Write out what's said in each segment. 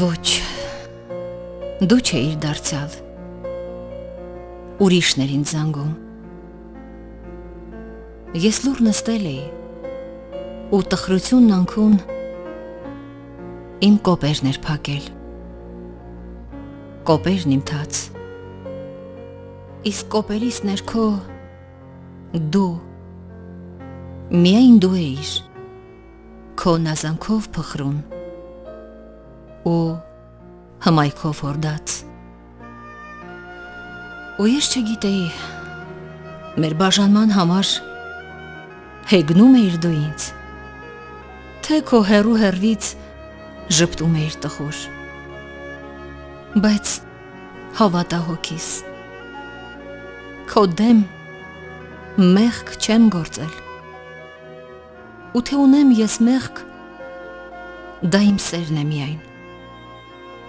Ոչ։ Դու չէիր դարձյալ։ Ուրիշներ ինձ զանգում։ Ես լուր նստել էի ու տխրությունն անքուն իմ կոպերն էր փակել։ Կոպերն իմ թաց։ Իսկ կոպերից ներքո դու միայն դու էիր քո նազանքով փխրուն ու հմայքով հորդած։ Ու ես չգիտեի, մեր բաժանման համար հեգնում էիր դու ինձ, թե քո հերու հերվից ժպտում էիր տխուր։ Բայց հավատա հոգիս, քո դեմ մեղք չեմ գործել։ Ու թե ունեմ ես մեղք, դա իմ սերն է միայն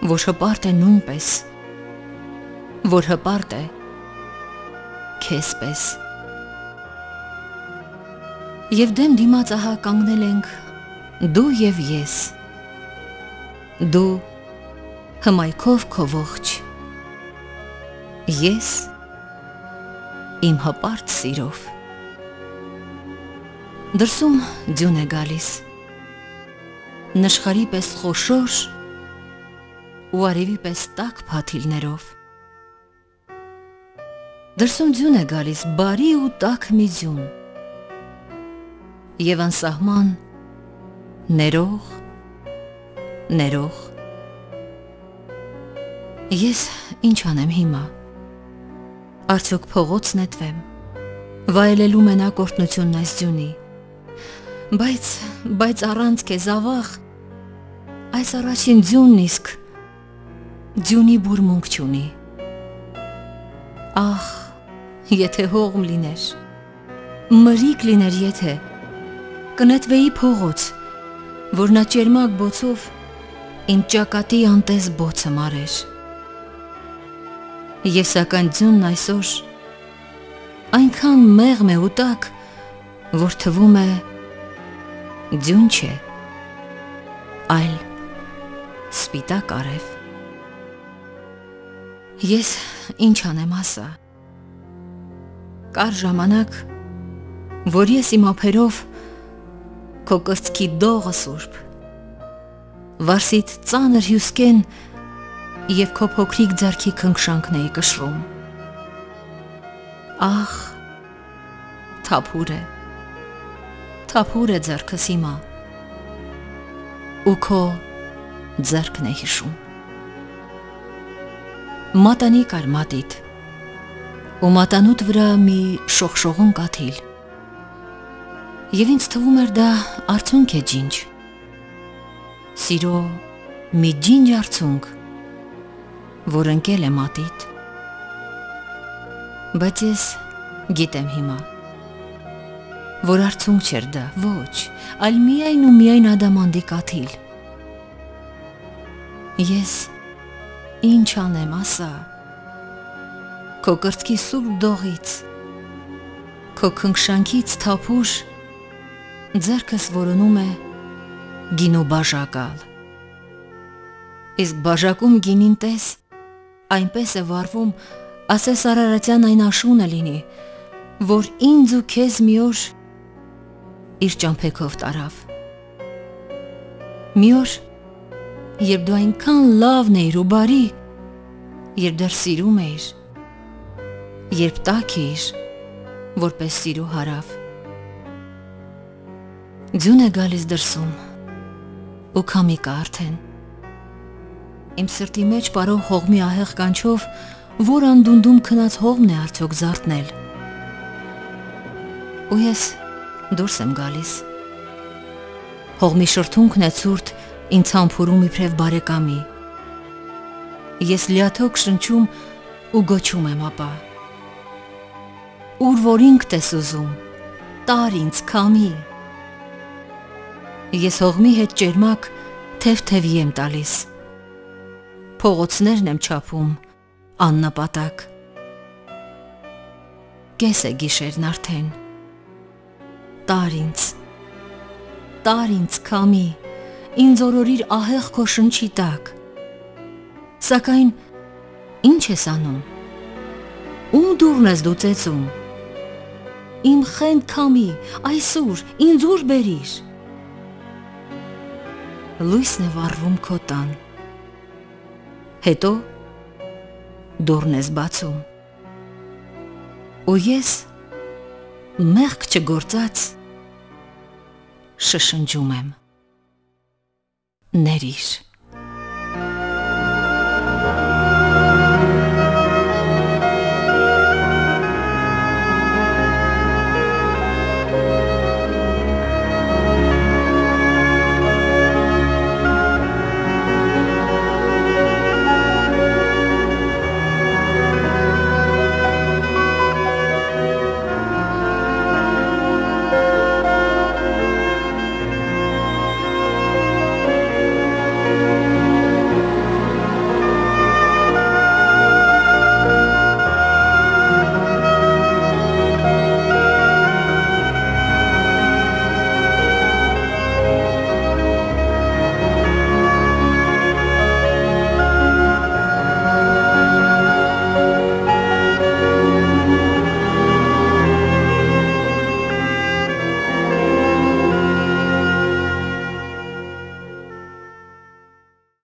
որ հպարտ է նույնպես, որ հպարտ է քեզպես։ Եվ դեմ դիմաց ահա կանգնել ենք դու եւ ես։ Դու հմայքով քո ողջ։ Ես իմ հպարտ սիրով։ Դրսում ձյուն է գալիս։ Նշխարի պես խոշոր ու արևի պես տաք փաթիլներով։ Դրսում ձյուն է գալիս բարի ու տաք մի ձյուն։ Եվ անսահման ներող, ներող։ Ես ինչ անեմ հիմա։ Արդյոք փողոց նետվեմ, վայելելու մենակորտնությունն այս ձյունի։ Բայց, բայց առանց քեզ ավաղ, այս առաջին ձյունն իսկ ձյունի բուրմունք չունի։ Ախ, եթե հողմ լիներ, մրիկ լիներ եթե, կնետվեի փողոց, որ նա ճերմակ բոցով իմ ճակատի անտես բոցը մարեր։ Ես սակայն ձյունն այսօր այնքան մեղմ է ու տակ, որ թվում է ձյուն չէ, այլ սպիտակ արև։ Ես ինչ անեմ ասա։ Կար ժամանակ, որ ես իմ ափերով քո կրծքի դողը սուրբ վարսիտ ծանր հյուսկեն եւ քո փոքրիկ ձեռքի քնքշանքն էի կշռում։ Ախ, թափուր է։ Թափուր է ձեռքս հիմա։ Ու քո ձեռքն է հիշում մատանի կար մատիտ ու մատանուտ վրա մի շողշողուն կաթիլ եւ ինձ թվում էր դա արցունք է ջինջ սիրո մի ջինջ արցունք որ ընկել է մատիտ բայց ես գիտեմ հիմա որ արցունք չէր դա ոչ այլ միայն ու միայն ադամանդի կաթիլ ես Ինչ անեմ, ասա։ Քո կրծքի սուր դողից, քո քնքշանքից թափուր ձերքս որոնում է գինու բաժակալ։ Իսկ բաժակում գինին տես, այնպես է վարվում, ասես Արարատյան այն աշունը լինի, որ ինձ ու քեզ մի օր իր ճամփեքով տարավ։ Մի օր երբ դու այնքան լավն էիր ու բարի, երբ դեռ սիրում էիր, երբ տաք էիր, որպես սիրու հարավ։ Ձյուն է գալիս դրսում, ու քամի կա արդեն։ Իմ սրտի մեջ պարող հողմի ահեղ կանչով, որ անդունդում քնած հողմն է արդյոք զարթնել։ Ու ես դուրս եմ գալիս։ Հողմի շրթունքն է ցուրտ ինձ համբուրում իբրև բարեկամի։ Ես լիաթոք շնչում ու գոչում եմ ապա։ Ուր որ ինքդ ես ուզում, տար ինձ քամի։ Ես հողմի հետ ճերմակ թև-թևի եմ տալիս։ Փողոցներն եմ չափում աննպատակ։ Կես է գիշերն արդեն։ Տար ինձ։ Տար ինձ քամի ինձ օրորիր ահեղ քո շնչի տակ։ Սակայն ինչ ես անում։ Ում դուրն ես դու ծեծում։ Իմ խենդ քամի, այսօր ինձ ուր բերիր։ Լույսն է վառվում քո տան։ Հետո դուրն ես բացում։ Ու ես մեղք չգործած շշնջում եմ։ Nariz.